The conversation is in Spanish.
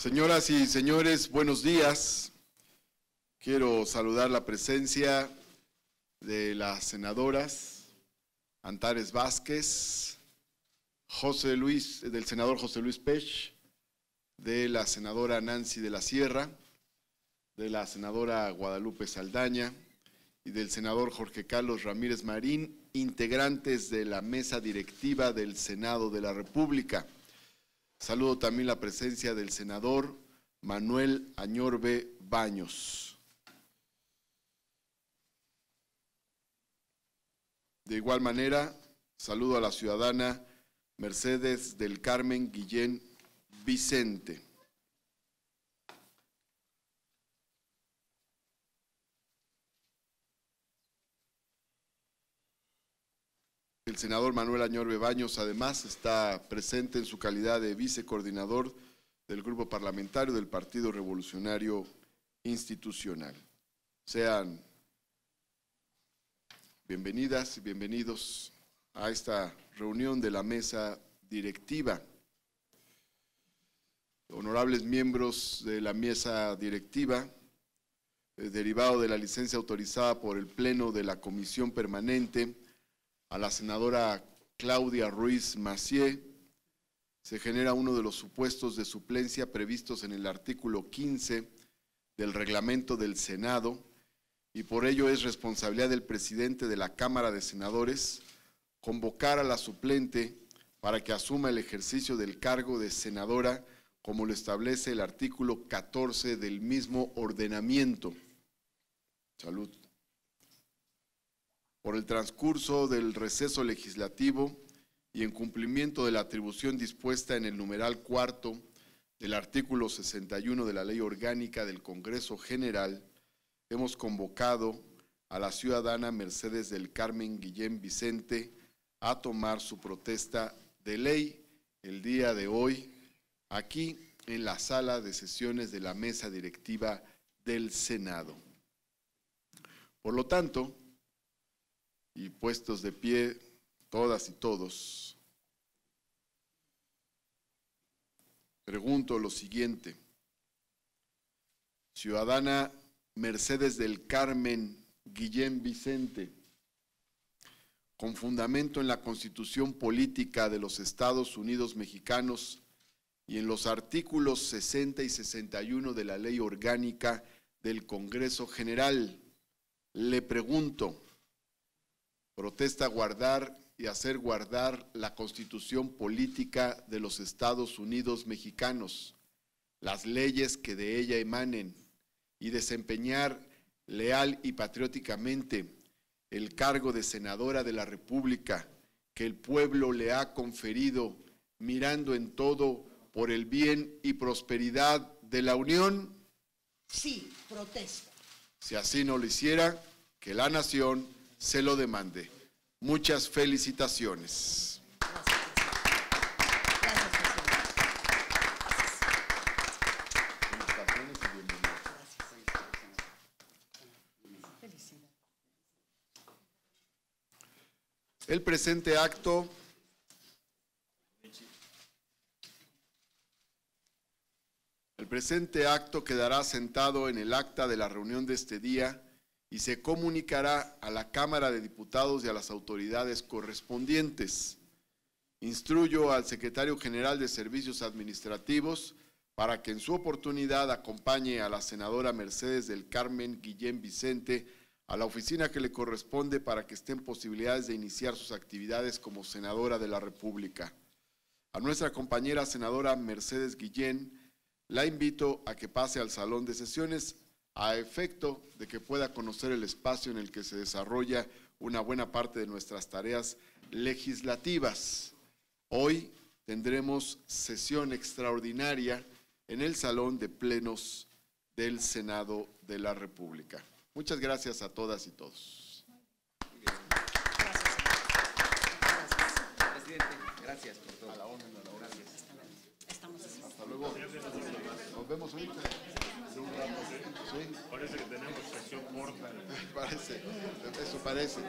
Señoras y señores, buenos días. Quiero saludar la presencia de las senadoras Antares Vázquez, José Luis, del senador José Luis Pech, de la senadora Nancy de la Sierra, de la senadora Guadalupe Saldaña y del senador Jorge Carlos Ramírez Marín, integrantes de la mesa directiva del Senado de la República. Saludo también la presencia del senador Manuel Añorbe Baños. De igual manera, saludo a la ciudadana Mercedes del Carmen Guillén Vicente. El senador Manuel Añorbe Baños además está presente en su calidad de vicecoordinador del grupo parlamentario del Partido Revolucionario Institucional. Sean bienvenidas y bienvenidos a esta reunión de la mesa directiva. Honorables miembros de la mesa directiva, eh, derivado de la licencia autorizada por el Pleno de la Comisión Permanente, a la senadora Claudia Ruiz Macié, se genera uno de los supuestos de suplencia previstos en el artículo 15 del reglamento del Senado y por ello es responsabilidad del presidente de la Cámara de Senadores convocar a la suplente para que asuma el ejercicio del cargo de senadora como lo establece el artículo 14 del mismo ordenamiento. Salud por el transcurso del receso legislativo y en cumplimiento de la atribución dispuesta en el numeral cuarto del artículo 61 de la Ley Orgánica del Congreso General, hemos convocado a la ciudadana Mercedes del Carmen Guillén Vicente a tomar su protesta de ley el día de hoy aquí en la sala de sesiones de la mesa directiva del Senado. Por lo tanto, y puestos de pie todas y todos, pregunto lo siguiente. Ciudadana Mercedes del Carmen Guillén Vicente, con fundamento en la Constitución Política de los Estados Unidos Mexicanos y en los artículos 60 y 61 de la Ley Orgánica del Congreso General, le pregunto, protesta guardar y hacer guardar la constitución política de los Estados Unidos mexicanos, las leyes que de ella emanen y desempeñar leal y patrióticamente el cargo de senadora de la República que el pueblo le ha conferido, mirando en todo por el bien y prosperidad de la Unión? Sí, protesta. Si así no lo hiciera, que la nación se lo demande. Muchas felicitaciones. El presente acto El presente acto quedará sentado en el acta de la reunión de este día y se comunicará a la Cámara de Diputados y a las autoridades correspondientes. Instruyo al secretario general de Servicios Administrativos para que en su oportunidad acompañe a la senadora Mercedes del Carmen Guillén Vicente a la oficina que le corresponde para que esté en posibilidades de iniciar sus actividades como senadora de la República. A nuestra compañera senadora Mercedes Guillén la invito a que pase al salón de sesiones a efecto de que pueda conocer el espacio en el que se desarrolla una buena parte de nuestras tareas legislativas. Hoy tendremos sesión extraordinaria en el Salón de Plenos del Senado de la República. Muchas gracias a todas y todos. Presidente, gracias por todo. A la orden, a la orden. Estamos así. Hasta luego. Nos vemos ahorita. Sí, Parece que tenemos sesión corta. parece. Eso parece.